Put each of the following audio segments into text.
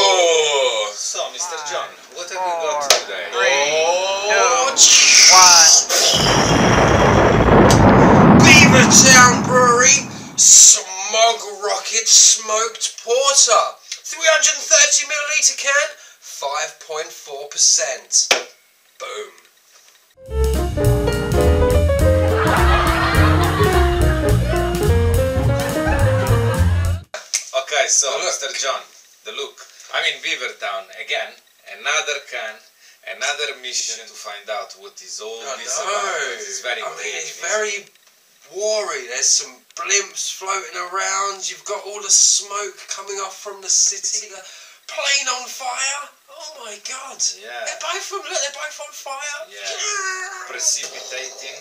Hello! So, Mr. John, what have we got Four, today? three, Oh, Beavertown Brewery Smog Rocket Smoked Porter. 330 milliliter can, 5.4%. Boom. Okay, so, Mr. John, the look. I'm in Beavertown again, another can, another mission to find out what is all I this know. about. It's very I mean, it's very wary. There's some blimps floating around. You've got all the smoke coming off from the city. The plane on fire. Oh my God. Yeah. They're both on, look, they're both on fire. Yeah. precipitating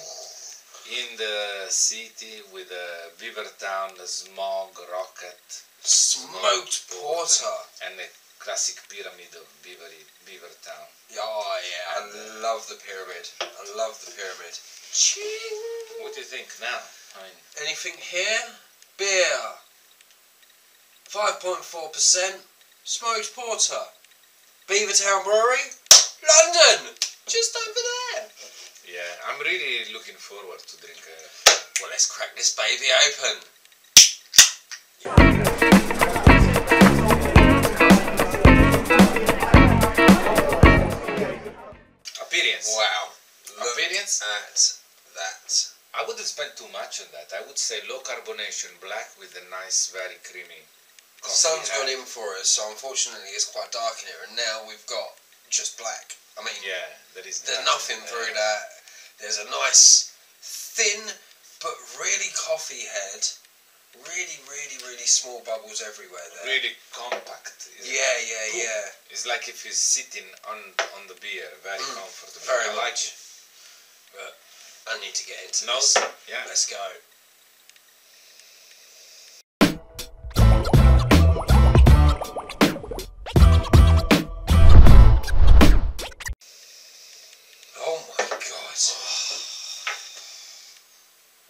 in the city with a Beavertown smog rocket Smoked porter. and a classic pyramid of Beaver Beavertown. Oh yeah, And, I love the pyramid. I love the pyramid. Ching. What do you think now? I mean, Anything here? Beer. 5.4%. Smoked porter. Beavertown Brewery. London. Just over there. yeah, I'm really looking forward to drink a Well, let's crack this baby open. At that. I wouldn't spend too much on that. I would say low carbonation black with a nice, very creamy. The sun's gone in for us, so unfortunately it's quite dark in here, and now we've got just black. I mean, Yeah, there is there's nothing there. through that. There's a nice, thin, but really coffee head. Really, really, really small bubbles everywhere there. Really compact. Yeah, it? yeah, Boom. yeah. It's like if you're sitting on on the beer, very Mm, comfortable. very I like much. it. But I need to get into this. yeah. Let's go. Oh my god.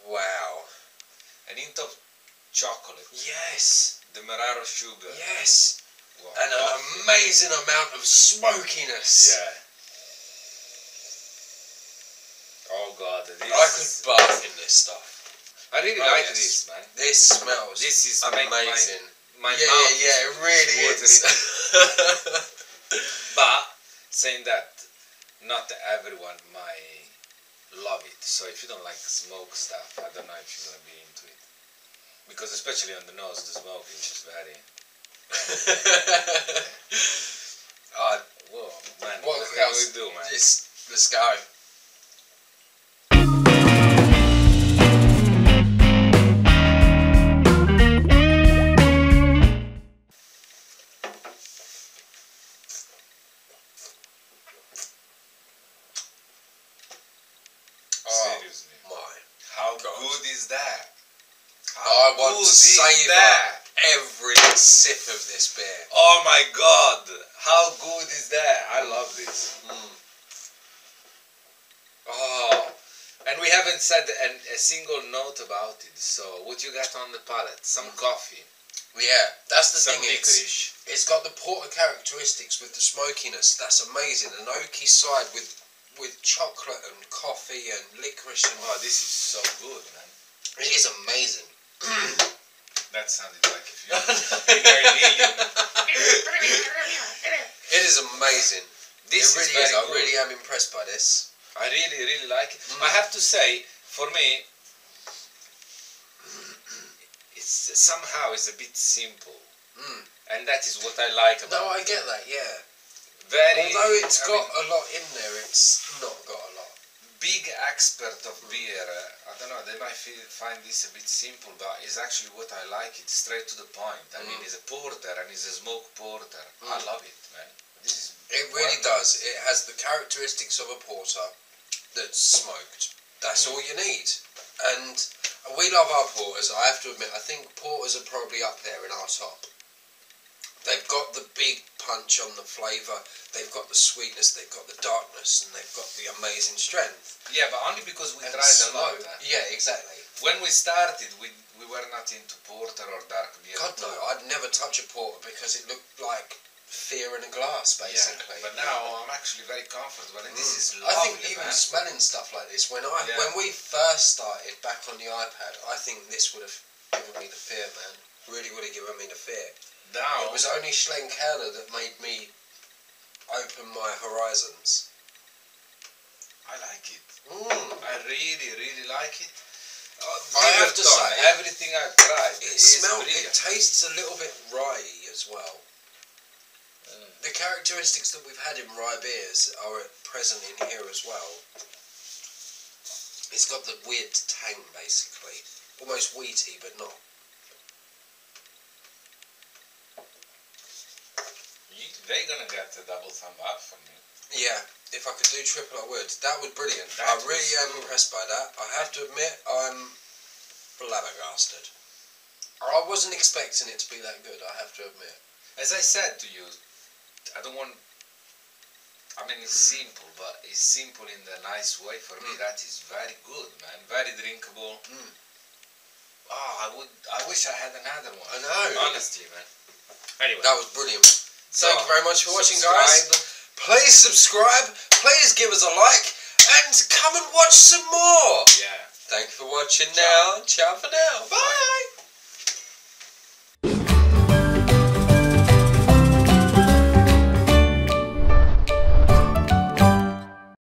Wow. An hint of chocolate, Yes. demerara sugar. Yes. Wow. And an amazing amount of smokiness. Yeah. Oh god, I could bath in this stuff. I really Oh, like yes. this, man. This smells This is my- amazing. My yeah, mouth yeah, yeah, it really is. But saying that, not everyone might love it. So if you don't like smoke stuff, I don't know if you're gonna be into it. Because especially on the nose, the smoke is just very. uh, Whoa, man! what What, else? we do, man? Just, let's go. My. how God. good is that? How I want to is savour that? every sip of this beer. Oh my god! How good is that? I love this. Mm. Oh, and we haven't said an, a single note about it. So, what you got on the palate? Some coffee, Yeah, that's the some thing. It's, it's got the porter characteristics with the smokiness. That's amazing. An oaky side with with chocolate and coffee and licorice and Oh, this is so good, man. it is amazing. That sounded like if you been very alien. It is amazing. This it is really is. very I really am impressed by this. I really, really like it. Mm. I have to say, for me, it's somehow is a bit simple, Mm. and that is what I like about. It. No, I it. get that. Yeah. Very. Although it's I got mean, a lot in there, it's not got a lot. big expert of beer. Uh, I don't know. They might feel, find this a bit simple, but it's actually what I like. It's straight to the point. I mean, Mm. it's a porter and it's a smoke porter. I Mm. love it, man. This is It really wonderful. does. It has the characteristics of a porter that's smoked. That's all you need. And we love our porters. I have to admit, I think porters are probably up there in our top. They got the big punch on the flavour. They've got the sweetness. They've got the darkness, and they've got the amazing strength. Yeah, but only because we And tried a slow. lot. huh? Yeah, exactly. When we started, we we were not into porter or dark beer. God no. I'd never touch a porter because it looked like fear in a glass, basically. Yeah, but now I'm actually very comfortable, and this Mm. is I think even man. smelling stuff like this when I Yeah. when we first started back on the iPad, I think this would have given me the fear, man. Really would have given me the fear. Now It was only Schlenkerla that made me open my horizons. I like it. Mm. I really, really like it. I have to say, everything I've tried It smells. It tastes a little bit rye as well. Mm. The characteristics that we've had in rye beers are present in here as well. It's got the weird tang, basically, almost wheaty, but not. You, they're gonna get a double thumb up from me. Yeah, if I could do triple, I would. That would brilliant. That I really am impressed by that. I have to admit, I'm flabbergasted. I wasn't expecting it to be that good. I have to admit. As I said to you, I don't want. I mean, it's simple, but it's simple in the nice way. For me, Mm. that is very good, man. Very drinkable. Mm. Oh, I would. I wish I had another one. I know. Honestly, man. Anyway, That was brilliant. Thank you very much for watching, subscribe. guys. Please subscribe. Please give us a like, and come and watch some more. Yeah. Thank you for watching Ciao. now. Ciao for now. Bye.